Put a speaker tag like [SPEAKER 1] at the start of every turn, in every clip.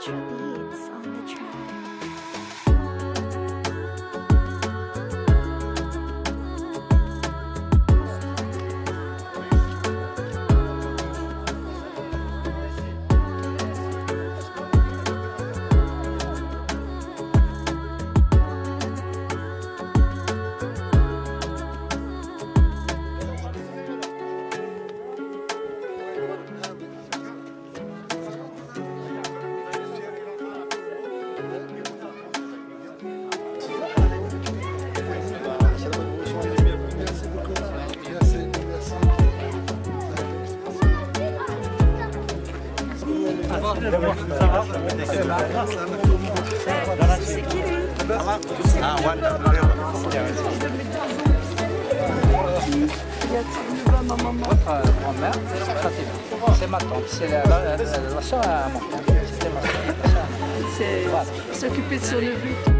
[SPEAKER 1] truth
[SPEAKER 2] Votre grand-mère. C'est ma tante, c'est la, la, la, la soeur à. C'était ma soeur. la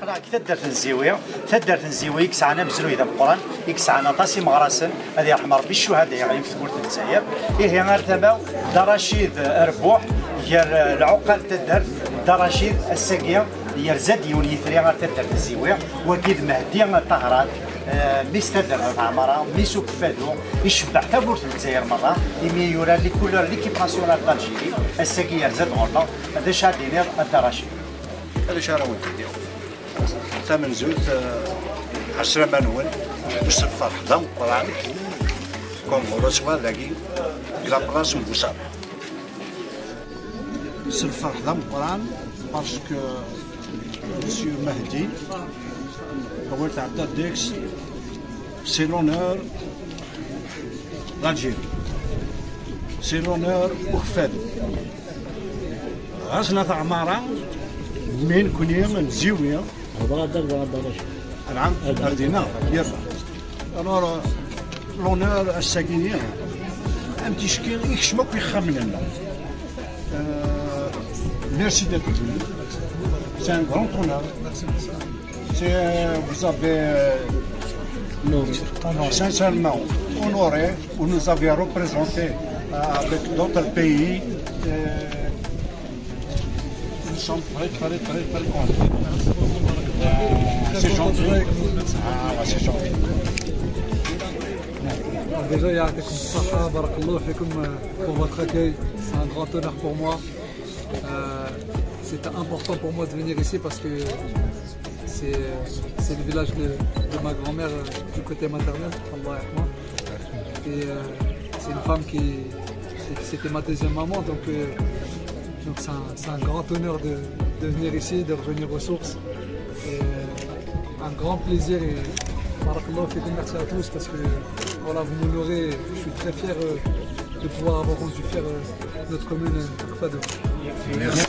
[SPEAKER 3] Neveu.
[SPEAKER 4] تدرت الزاوية تدرت الزاوية يكسعنا مزروي ذا القرآن يكسعنا طاسي مغرسن هذا يرحم ربي الشهداء يعني في ثبوت الجزائر إيه غير تباو درشيد ربوح ير العقل تدرت درشيد الساقية ير زاد يوني ثري غير تدرت الزاوية وكيد مهدي طهرات ميس تدر عمرها ميسو كفادو يشبع تابورت الجزائر مرة يمي يورا لي كولور ليكيب ناسيونال دالجيري الساقية زاد غرطة هذا شادينير الدرشيد
[SPEAKER 5] هذا شهر ديالو ثمن زوت عشرة منون باش تفرح. دم قران كون رسوة لاقي إلى بلاص مبوسار الفرح دم قران باسكو مسيو مهدي هو تعدى ديكس سي لونور l'Algérie. C'est l'honneur وخفاد غاسنا تاع عمارة من كونيا من زيوية Alors, euh, l'honneur à Saguenay, hein. un petit chien, il se moque, Merci d'être venu. C'est un grand honneur. Euh, vous avez euh, non, sincèrement honoré, vous nous avez représenté avec d'autres pays. nous sommes très, très, très, très contents. C'est gentil. Ah, ouais, c'est gentil.
[SPEAKER 6] Déjà, يعطيكم الصحة بارك الله فيكم pour votre accueil. C'est un grand honneur pour moi. Euh, C'était important pour moi de venir ici parce que c'est c'est le village de, de ma grand-mère euh, du côté maternel. Allah yarhamha. Et euh, c'est une femme qui c'était ma deuxième maman donc euh, donc c'est un, c'est un grand honneur de, de venir ici, de revenir aux sources. Un grand plaisir et merci à tous parce que voilà, vous m'honorez, je suis très fier euh, de pouvoir avoir rendu fier euh, notre commune euh, Fado.
[SPEAKER 5] Merci.